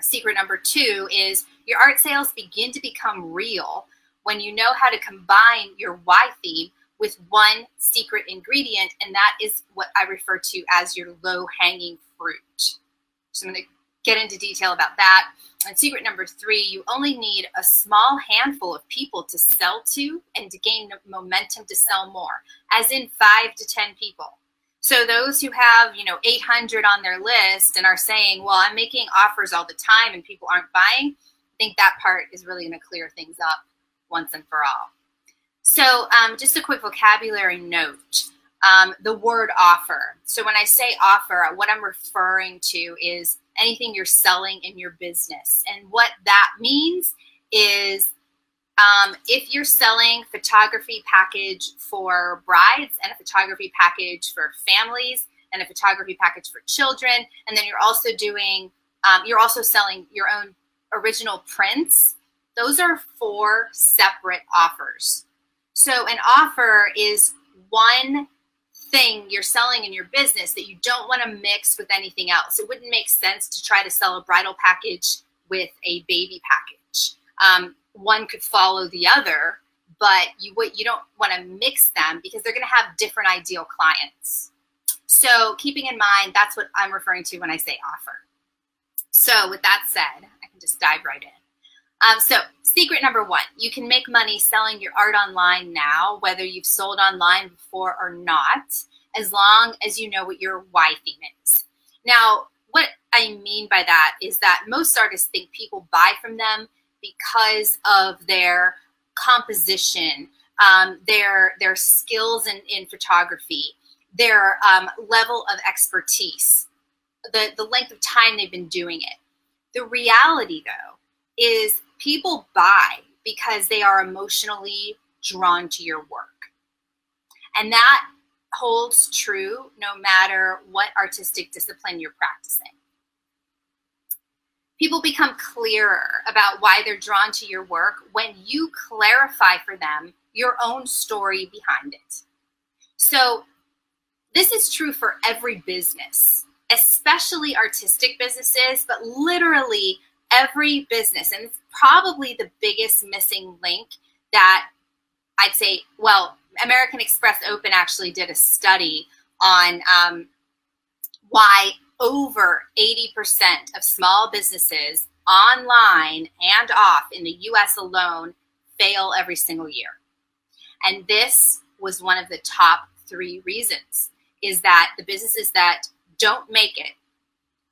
secret number two is your art sales begin to become real when you know how to combine your why theme with one secret ingredient, and that is what I refer to as your low hanging fruit. So I'm going to get into detail about that. And secret number three, you only need a small handful of people to sell to and to gain momentum to sell more, as in five to 10 people. So those who have, you know, 800 on their list and are saying, well, I'm making offers all the time and people aren't buying, I think that part is really going to clear things up once and for all. So um, just a quick vocabulary note. Um, the word offer. So when I say offer, what I'm referring to is anything you're selling in your business. And what that means is um, if you're selling photography package for brides and a photography package for families and a photography package for children, and then you're also doing, um, you're also selling your own original prints, those are four separate offers. So an offer is one thing you're selling in your business that you don't want to mix with anything else. It wouldn't make sense to try to sell a bridal package with a baby package. Um, one could follow the other, but you what you don't want to mix them because they're going to have different ideal clients. So keeping in mind, that's what I'm referring to when I say offer. So with that said, I can just dive right in. Um, so secret number one, you can make money selling your art online now, whether you've sold online before or not, as long as you know what your why theme is. Now, what I mean by that is that most artists think people buy from them because of their composition, um, their their skills in, in photography, their um, level of expertise, the, the length of time they've been doing it. The reality, though, is people buy because they are emotionally drawn to your work. And that holds true no matter what artistic discipline you're practicing people become clearer about why they're drawn to your work when you clarify for them your own story behind it. So, this is true for every business, especially artistic businesses, but literally every business. And it's probably the biggest missing link that I'd say, well, American Express Open actually did a study on um, why over 80% of small businesses online and off in the US alone fail every single year. And this was one of the top three reasons is that the businesses that don't make it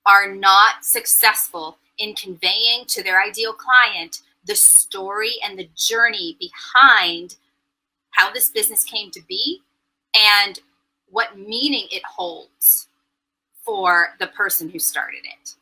are not successful in conveying to their ideal client the story and the journey behind how this business came to be and what meaning it holds for the person who started it.